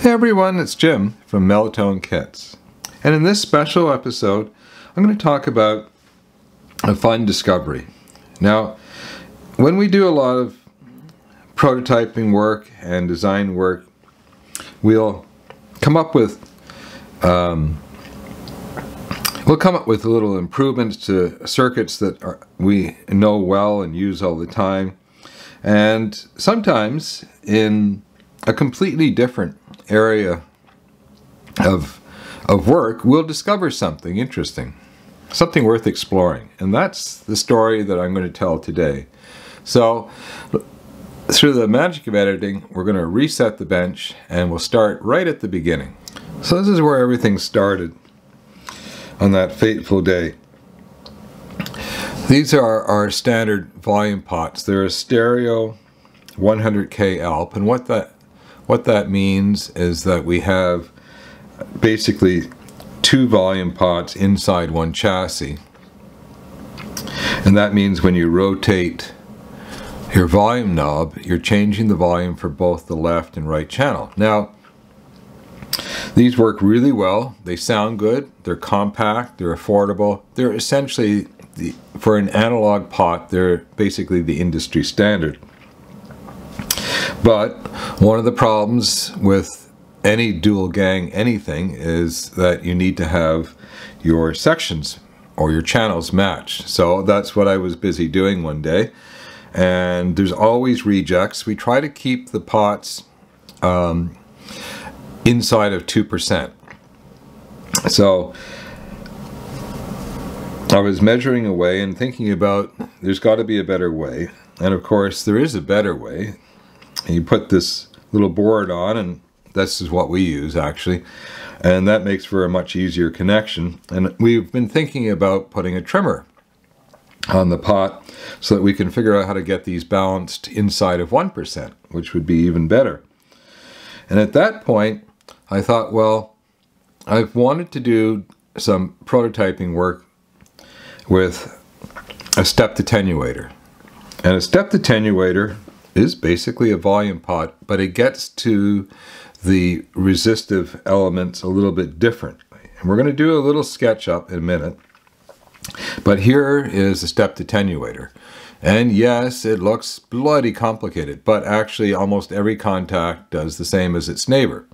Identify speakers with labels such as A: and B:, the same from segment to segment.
A: Hey everyone, it's Jim from Mellow Tone Kits. And in this special episode, I'm going to talk about a fun discovery. Now, when we do a lot of prototyping work and design work, we'll come up with um, we'll come up with little improvements to circuits that are, we know well and use all the time. And sometimes in a completely different area of, of work, we'll discover something interesting, something worth exploring. And that's the story that I'm going to tell today. So, through the magic of editing, we're going to reset the bench and we'll start right at the beginning. So this is where everything started on that fateful day. These are our standard volume pots. They're a stereo 100K Alps and what that what that means is that we have basically two volume pots inside one chassis. And that means when you rotate your volume knob, you're changing the volume for both the left and right channel. Now, these work really well. They sound good. They're compact. They're affordable. They're essentially, the, for an analog pot, they're basically the industry standard. But one of the problems with any dual gang anything is that you need to have your sections or your channels matched. So that's what I was busy doing one day. And there's always rejects. We try to keep the pots um, inside of 2%. So I was measuring away and thinking about there's got to be a better way. And of course, there is a better way. And you put this little board on, and this is what we use actually. And that makes for a much easier connection. And we've been thinking about putting a trimmer on the pot so that we can figure out how to get these balanced inside of 1%, which would be even better. And at that point, I thought, well, I've wanted to do some prototyping work with a stepped attenuator. And a stepped attenuator is basically a volume pot, but it gets to the resistive elements a little bit differently. And we're going to do a little sketch up in a minute. But here is a stepped attenuator. And yes, it looks bloody complicated, but actually almost every contact does the same as its neighbor.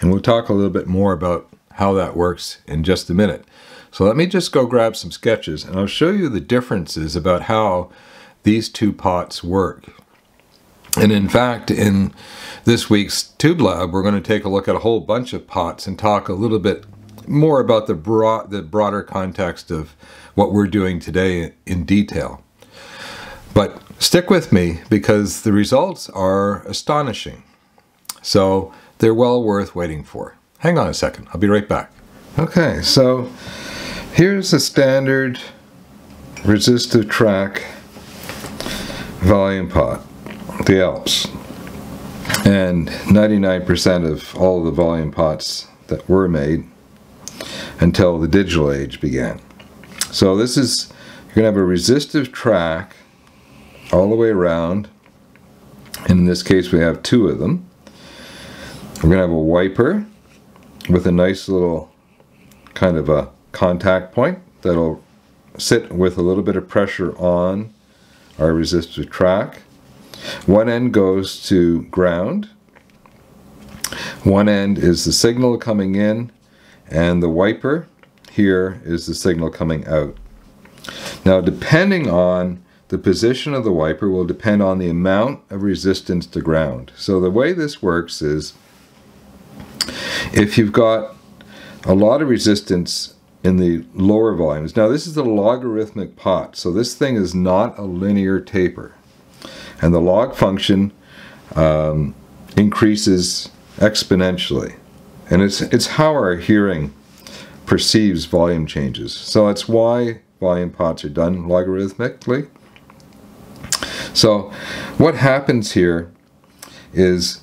A: And we'll talk a little bit more about how that works in just a minute. So let me just go grab some sketches and I'll show you the differences about how these two pots work. And in fact, in this week's Tube Lab, we're going to take a look at a whole bunch of pots and talk a little bit more about the, broad, the broader context of what we're doing today in detail. But stick with me because the results are astonishing. So they're well worth waiting for. Hang on a second, I'll be right back. Okay, so here's a standard resistive track volume pot the Alps. And 99% of all of the volume pots that were made until the digital age began. So this is, you're going to have a resistive track all the way around. And in this case we have two of them. We're going to have a wiper with a nice little kind of a contact point that'll sit with a little bit of pressure on our resistive track. One end goes to ground. One end is the signal coming in and the wiper here is the signal coming out. Now depending on the position of the wiper will depend on the amount of resistance to ground. So the way this works is if you've got a lot of resistance in the lower volumes. Now this is a logarithmic pot, so this thing is not a linear taper. And the log function um, increases exponentially. And it's, it's how our hearing perceives volume changes. So that's why volume pots are done logarithmically. So what happens here is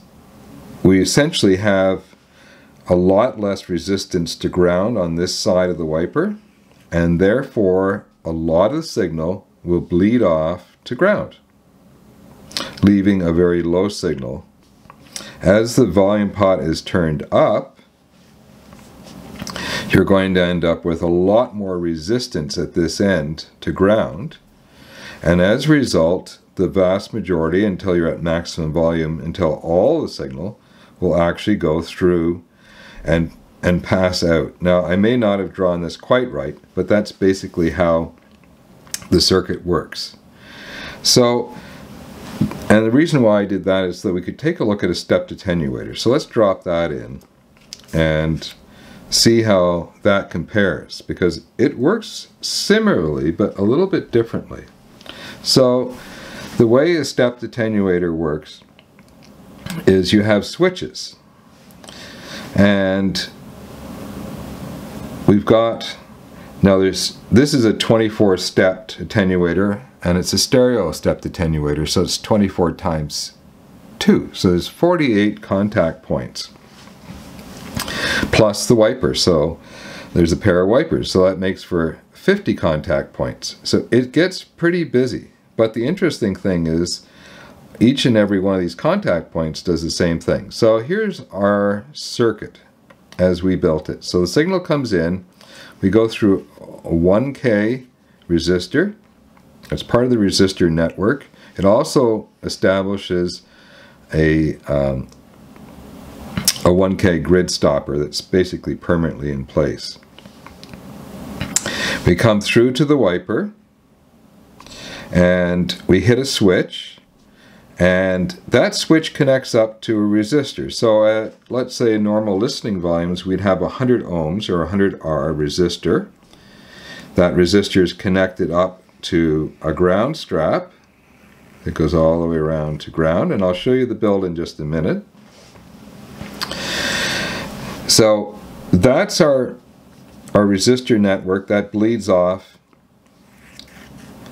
A: we essentially have a lot less resistance to ground on this side of the wiper and therefore a lot of the signal will bleed off to ground leaving a very low signal. As the volume pot is turned up, you're going to end up with a lot more resistance at this end to ground. And as a result, the vast majority, until you're at maximum volume, until all the signal will actually go through and and pass out. Now, I may not have drawn this quite right, but that's basically how the circuit works. So, and the reason why I did that is that we could take a look at a stepped attenuator. So let's drop that in and see how that compares because it works similarly but a little bit differently. So the way a stepped attenuator works is you have switches and we've got now there's this is a 24 stepped attenuator and it's a stereo stepped attenuator so it's 24 times 2 so there's 48 contact points. Plus the wiper so there's a pair of wipers. So that makes for 50 contact points. So it gets pretty busy. But the interesting thing is each and every one of these contact points does the same thing. So here's our circuit as we built it. So the signal comes in, we go through a 1K resistor, that's part of the resistor network. It also establishes a, um, a 1K grid stopper that's basically permanently in place. We come through to the wiper and we hit a switch and that switch connects up to a resistor. So at, let's say, normal listening volumes, we'd have 100 ohms or 100 R resistor. That resistor is connected up to a ground strap. It goes all the way around to ground, and I'll show you the build in just a minute. So that's our, our resistor network that bleeds off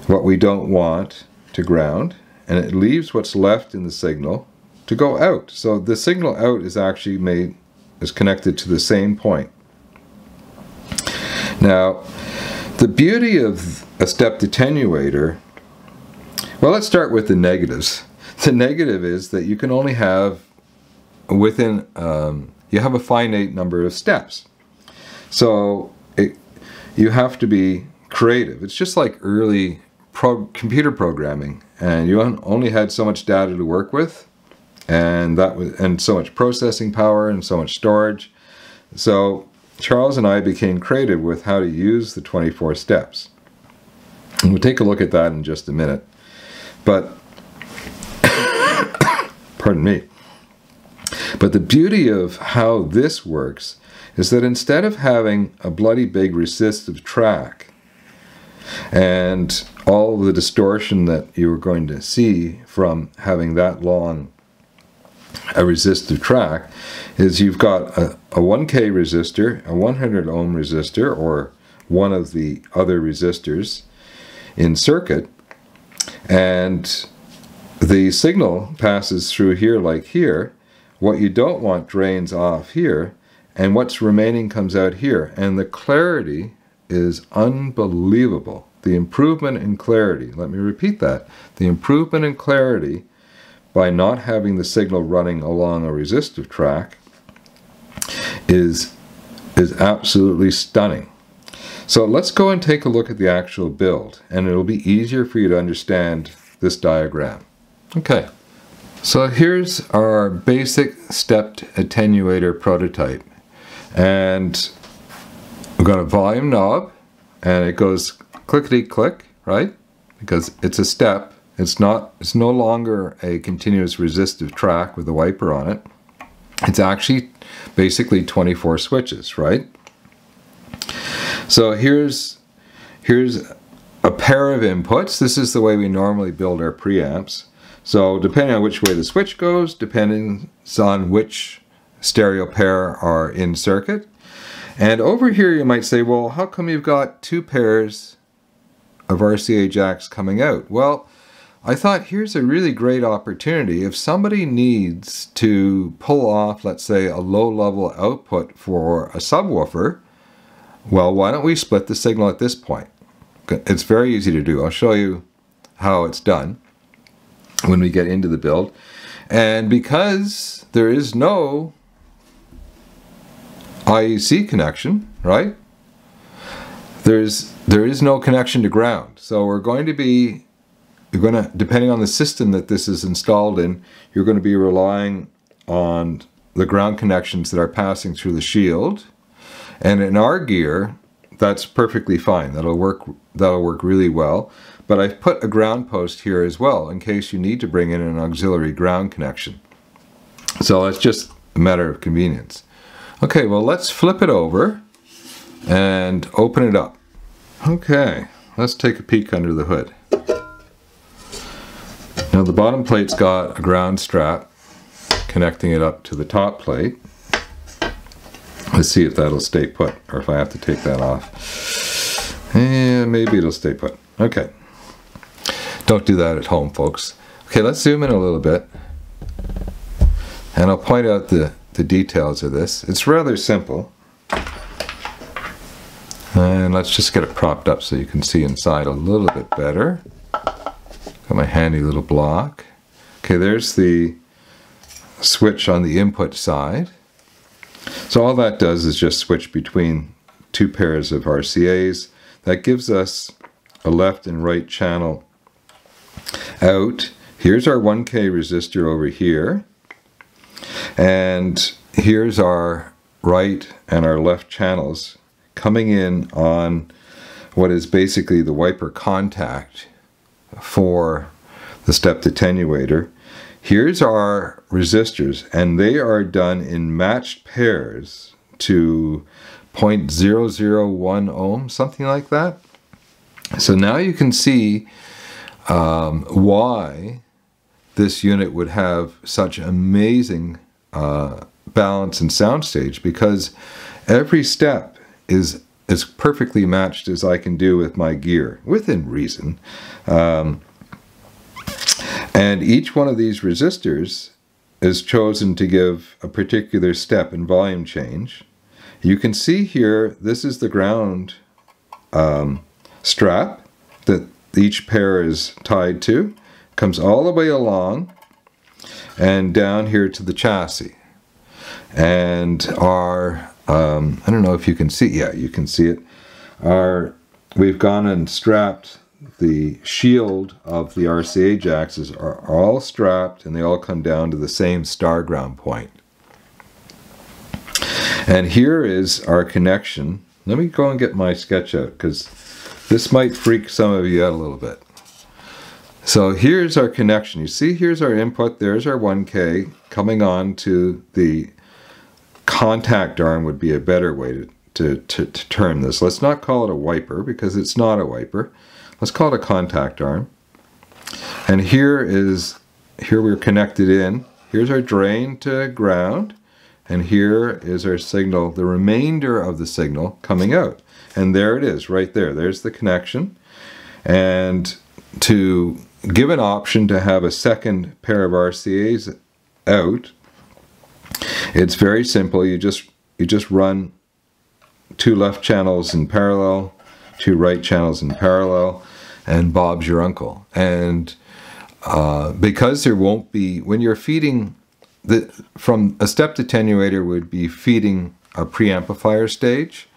A: what we don't want to ground and it leaves what's left in the signal to go out. So the signal out is actually made is connected to the same point. Now, the beauty of a stepped attenuator, well, let's start with the negatives. The negative is that you can only have within, um, you have a finite number of steps. So it, you have to be creative. It's just like early pro computer programming and you only had so much data to work with and that was and so much processing power and so much storage so Charles and I became creative with how to use the 24 steps. And we'll take a look at that in just a minute. But pardon me. But the beauty of how this works is that instead of having a bloody big resistive track and all the distortion that you were going to see from having that long a resistive track is you've got a, a 1K resistor, a 100 ohm resistor, or one of the other resistors in circuit, and the signal passes through here like here. What you don't want drains off here, and what's remaining comes out here. And the clarity is unbelievable. The improvement in clarity, let me repeat that, the improvement in clarity by not having the signal running along a resistive track is, is absolutely stunning. So let's go and take a look at the actual build and it'll be easier for you to understand this diagram. Okay, so here's our basic stepped attenuator prototype and we've got a volume knob and it goes clickety click, right? Because it's a step. It's not. It's no longer a continuous resistive track with a wiper on it. It's actually basically 24 switches, right? So here's here's a pair of inputs. This is the way we normally build our preamps. So depending on which way the switch goes, depending on which stereo pair are in circuit. And over here you might say, well, how come you've got two pairs of RCA jacks coming out? Well, I thought here's a really great opportunity. If somebody needs to pull off, let's say, a low level output for a subwoofer, well, why don't we split the signal at this point? It's very easy to do. I'll show you how it's done when we get into the build. And because there is no IEC connection, right? There's there is no connection to ground. So we're going to be you're going to depending on the system that this is installed in, you're going to be relying on the ground connections that are passing through the shield. And in our gear, that's perfectly fine. That'll work that'll work really well. But I've put a ground post here as well in case you need to bring in an auxiliary ground connection. So it's just a matter of convenience. Okay, well let's flip it over and open it up. Okay, let's take a peek under the hood. Now the bottom plate's got a ground strap connecting it up to the top plate. Let's see if that'll stay put or if I have to take that off. And maybe it'll stay put. Okay. Don't do that at home, folks. Okay, let's zoom in a little bit. And I'll point out the, the details of this. It's rather simple. And let's just get it propped up so you can see inside a little bit better. Got my handy little block. Okay, there's the switch on the input side. So all that does is just switch between two pairs of RCAs. That gives us a left and right channel out. Here's our 1K resistor over here. And here's our right and our left channels coming in on what is basically the wiper contact for the stepped attenuator. Here's our resistors, and they are done in matched pairs to 0.001 ohm, something like that. So now you can see um, why this unit would have such amazing uh, balance and soundstage because every step is as perfectly matched as I can do with my gear, within reason. Um, and each one of these resistors is chosen to give a particular step in volume change. You can see here, this is the ground um, strap that each pair is tied to. Comes all the way along and down here to the chassis. And our, um, I don't know if you can see, yeah, you can see it. Our, we've gone and strapped the shield of the RCA jacks are all strapped and they all come down to the same star ground point. And here is our connection. Let me go and get my sketch out because this might freak some of you out a little bit. So here's our connection. You see here's our input, there's our 1K coming on to the contact arm would be a better way to, to, to, to term this. Let's not call it a wiper because it's not a wiper. Let's call it a contact arm. And here is, here we're connected in. Here's our drain to ground. And here is our signal, the remainder of the signal coming out. And there it is, right there. There's the connection. And to give an option to have a second pair of RCAs out, it's very simple. You just you just run two left channels in parallel, two right channels in parallel, and Bob's your uncle. And uh, because there won't be, when you're feeding, the from a stepped attenuator would be feeding a preamplifier stage,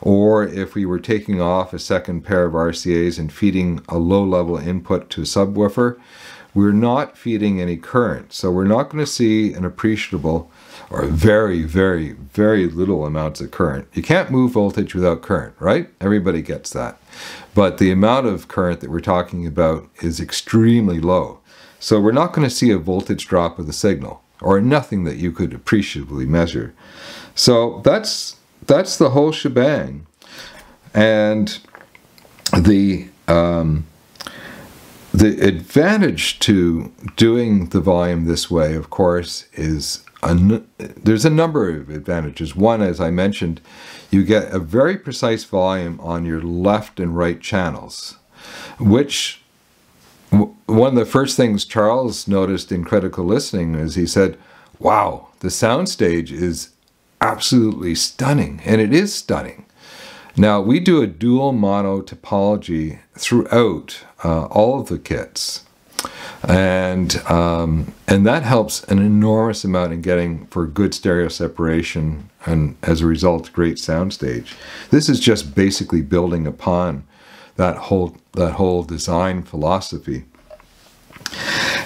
A: or if we were taking off a second pair of RCAs and feeding a low level input to a subwoofer, we're not feeding any current. So we're not going to see an appreciable or very, very, very little amounts of current. You can't move voltage without current, right? Everybody gets that. But the amount of current that we're talking about is extremely low. So we're not going to see a voltage drop of the signal or nothing that you could appreciably measure. So that's that's the whole shebang. And the um, the advantage to doing the volume this way, of course, is a, there's a number of advantages. One, as I mentioned, you get a very precise volume on your left and right channels, which one of the first things Charles noticed in critical listening is he said, wow, the soundstage is absolutely stunning, and it is stunning. Now, we do a dual mono topology throughout uh, all of the kits. And um, and that helps an enormous amount in getting for good stereo separation and as a result great soundstage. This is just basically building upon that whole that whole design philosophy.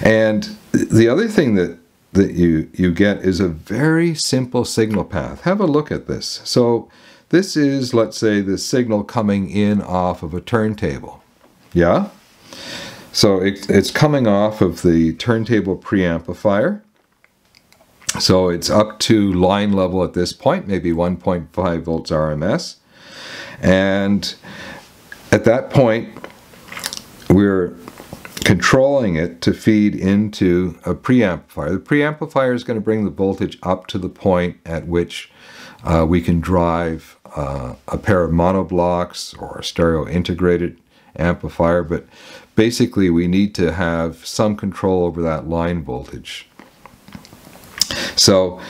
A: And the other thing that that you you get is a very simple signal path. Have a look at this. So this is let's say the signal coming in off of a turntable. Yeah so it, it's coming off of the turntable preamplifier. So it's up to line level at this point, maybe 1.5 volts RMS. And at that point, we're controlling it to feed into a preamplifier. The preamplifier is going to bring the voltage up to the point at which uh, we can drive uh, a pair of monoblocks or a stereo integrated amplifier, but basically we need to have some control over that line voltage. So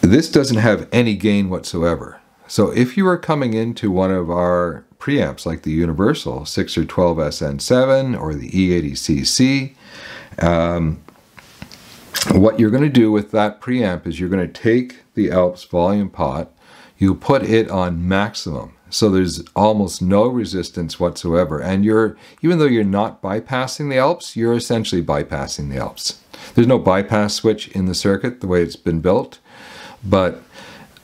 A: this doesn't have any gain whatsoever. So if you are coming into one of our preamps like the Universal 6 or 12 SN7 or the E80CC, um, what you're going to do with that preamp is you're going to take the Alps volume pot, you put it on maximum. So there's almost no resistance whatsoever. And you're, even though you're not bypassing the Alps, you're essentially bypassing the Alps. There's no bypass switch in the circuit the way it's been built. But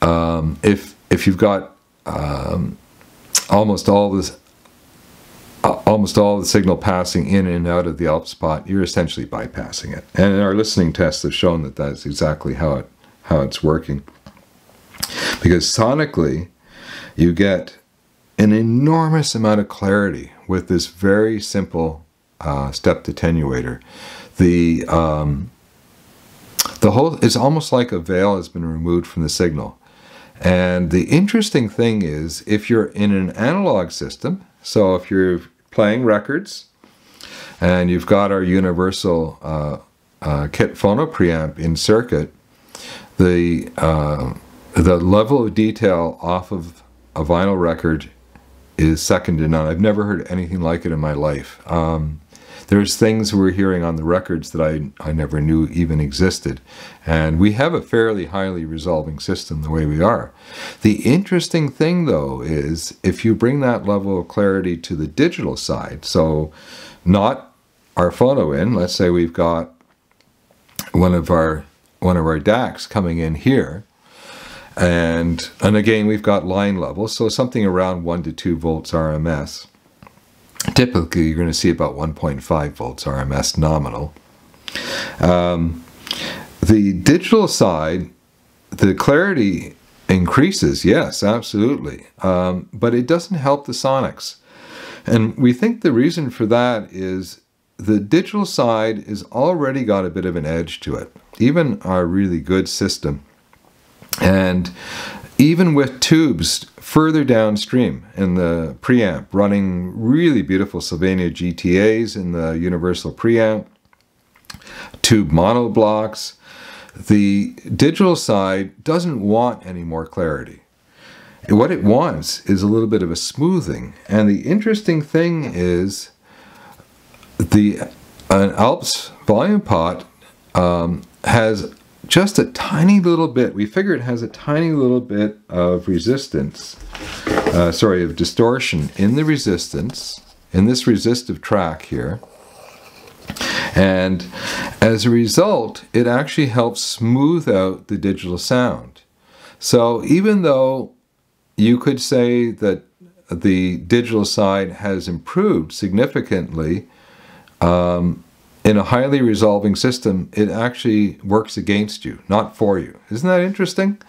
A: um, if, if you've got um, almost all this uh, almost all the signal passing in and out of the Alps pot, you're essentially bypassing it. And our listening tests have shown that that's exactly how it how it's working. Because sonically, you get an enormous amount of clarity with this very simple uh, stepped attenuator. The um, the whole it's almost like a veil has been removed from the signal. And the interesting thing is, if you're in an analog system, so if you're playing records and you've got our universal uh, uh, kit phono preamp in circuit, the uh, the level of detail off of a vinyl record is second to none. I've never heard anything like it in my life. Um, there's things we're hearing on the records that I, I never knew even existed. And we have a fairly highly resolving system the way we are. The interesting thing, though, is if you bring that level of clarity to the digital side, so not our phono in, let's say we've got one of our one of our DACs coming in here, and, and again, we've got line level, so something around 1 to 2 volts RMS. Typically, you're going to see about 1.5 volts RMS nominal. Um, the digital side, the clarity increases, yes, absolutely, um, but it doesn't help the sonics. And we think the reason for that is the digital side has already got a bit of an edge to it. Even our really good system and even with tubes further downstream in the preamp, running really beautiful Sylvania GTAs in the universal preamp, tube monoblocks, the digital side doesn't want any more clarity. What it wants is a little bit of a smoothing. And the interesting thing is the an Alps volume pot um, has just a tiny little bit. We figure it has a tiny little bit of resistance, uh, sorry, of distortion in the resistance, in this resistive track here. And as a result, it actually helps smooth out the digital sound. So even though you could say that the digital side has improved significantly, um, in a highly resolving system, it actually works against you, not for you. Isn't that interesting?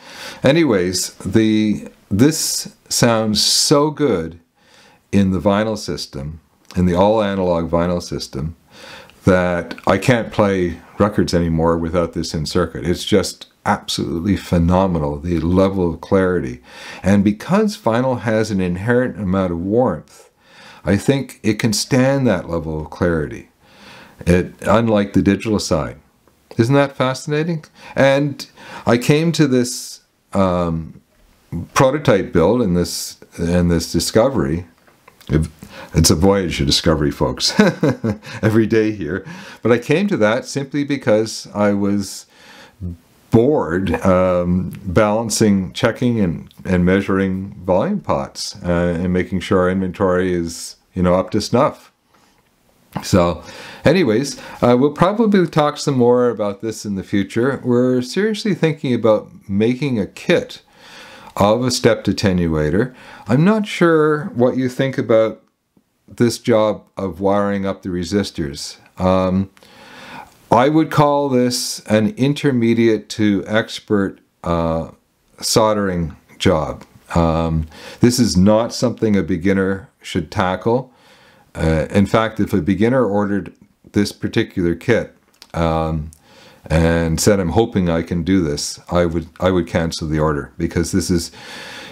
A: Anyways, the this sounds so good in the vinyl system, in the all analog vinyl system, that I can't play records anymore without this in circuit. It's just absolutely phenomenal, the level of clarity. And because vinyl has an inherent amount of warmth, I think it can stand that level of clarity. It, unlike the digital side. Isn't that fascinating? And I came to this um, prototype build and this and this discovery it's a voyage of discovery, folks, every day here. But I came to that simply because I was bored um, balancing, checking, and, and measuring volume pots uh, and making sure our inventory is you know up to snuff. So, anyways, uh, we'll probably talk some more about this in the future. We're seriously thinking about making a kit of a stepped attenuator. I'm not sure what you think about this job of wiring up the resistors. Um, I would call this an intermediate to expert uh, soldering job. Um, this is not something a beginner should tackle. Uh, in fact, if a beginner ordered this particular kit um, and said, "I'm hoping I can do this," I would I would cancel the order because this is,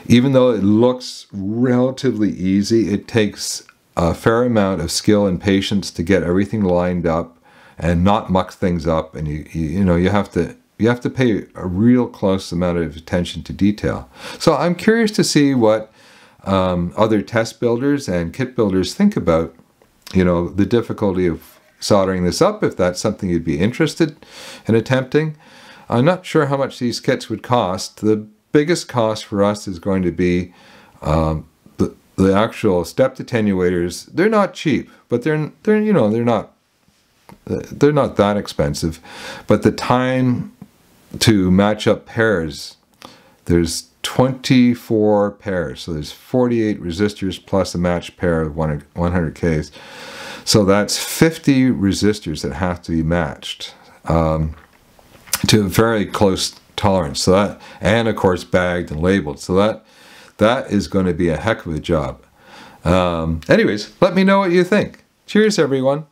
A: even though it looks relatively easy, it takes a fair amount of skill and patience to get everything lined up and not muck things up. And you, you, you know, you have to you have to pay a real close amount of attention to detail. So I'm curious to see what um, other test builders and kit builders think about, you know, the difficulty of soldering this up. If that's something you'd be interested in attempting, I'm not sure how much these kits would cost. The biggest cost for us is going to be um, the the actual stepped attenuators. They're not cheap, but they're they're you know they're not they're not that expensive, but the time to match up pairs, there's 24 pairs. So there's 48 resistors plus a matched pair of 100Ks. So that's 50 resistors that have to be matched um, to a very close tolerance. So that, and of course bagged and labeled. So that that is going to be a heck of a job. Um, anyways, let me know what you think. Cheers, everyone.